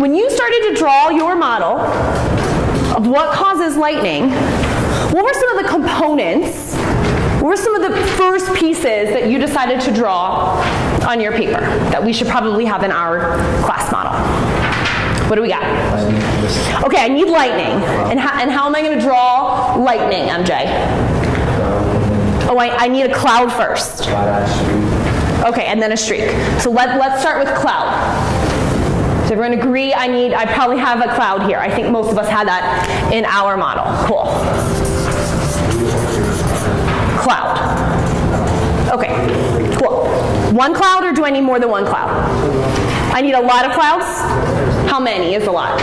when you started to draw your model of what causes lightning, what were some of the components? What were some of the first pieces that you decided to draw on your paper that we should probably have in our class model? What do we got? Okay, I need lightning. And how, and how am I going to draw lightning, MJ? Oh, I, I need a cloud first. Okay, and then a streak. So let, let's start with cloud. Does everyone agree I need, I probably have a cloud here. I think most of us had that in our model. Cool. Cloud. Okay, cool. One cloud or do I need more than one cloud? I need a lot of clouds? How many is a lot?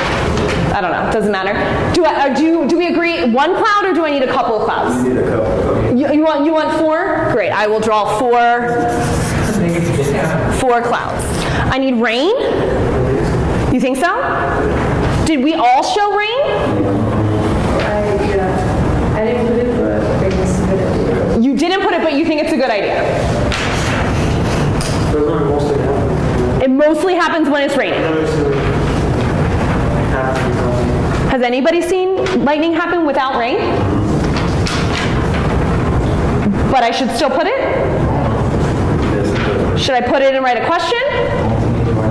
I don't know, doesn't matter. Do, I, uh, do, do we agree one cloud or do I need a couple of clouds? You need a couple. You, you, want, you want four? Great, I will draw four, four clouds. I need rain? You think so? Did we all show rain? I, yeah. I didn't put it, but I think it's a good idea. You didn't put it, but you think it's a good idea. Those mostly happen. It mostly happens when it's raining. Has anybody seen lightning happen without rain? But I should still put it? Should I put it and write a question?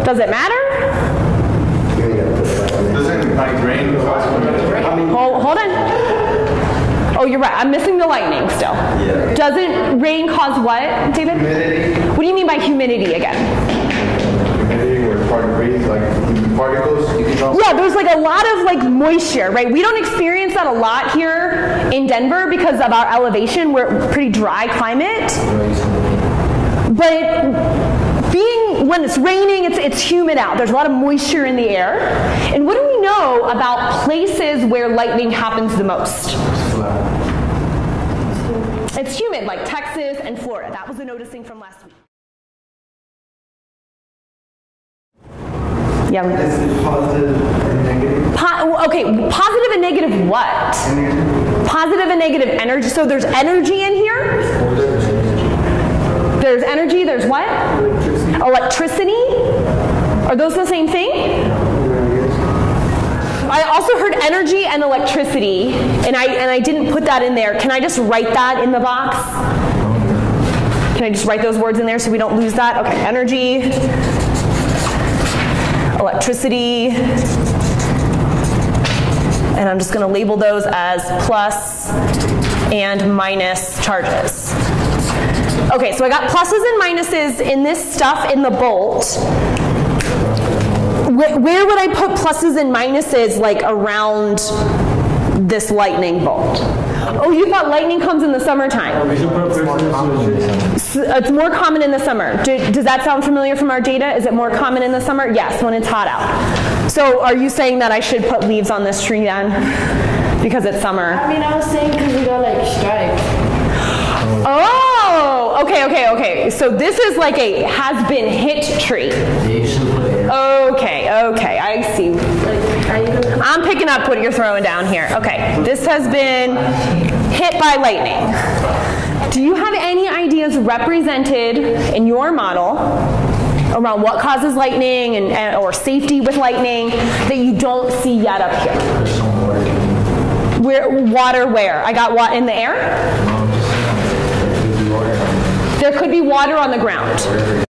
Does it matter? Doesn't like rain Hold, hold on. Oh, you're right. I'm missing the lightning still. Yeah. Doesn't rain cause what, David? humidity? What do you mean by humidity again? Humidity where like particles. You can also Yeah, there's like a lot of like moisture, right? We don't experience that a lot here in Denver because of our elevation. We're pretty dry climate. But being when it's raining, it's, it's humid out. There's a lot of moisture in the air. And what do we know about places where lightning happens the most? It's humid, like Texas and Florida. That was the noticing from last week. Yeah. Is it positive and negative? Po- okay, positive and negative what? Positive and negative energy. So there's energy in here. There's energy. There's what? Electricity. Are those the same thing? Energy and electricity, and I and I didn't put that in there. Can I just write that in the box? Can I just write those words in there so we don't lose that? Okay, energy, electricity, and I'm just going to label those as plus and minus charges. Okay, so I got pluses and minuses in this stuff in the bolt. Where, where would I put pluses and minuses like around this lightning bolt? Oh, you thought lightning comes in the summertime. It's more common in the summer. Do, does that sound familiar from our data? Is it more common in the summer? Yes, when it's hot out. So are you saying that I should put leaves on this tree then? Because it's summer. I mean, I was saying because we got like stripes. So this is like a has been hit tree. Okay, okay, I see. I'm picking up what you're throwing down here. Okay, this has been hit by lightning. Do you have any ideas represented in your model around what causes lightning and, and- or safety with lightning that you don't see yet up here? Where water where? I got what in the air? There could be water on the ground.